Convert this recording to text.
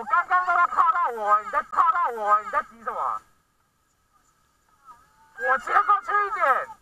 我刚刚说他靠到我，你在靠到我，你在急什么？我先过去一点。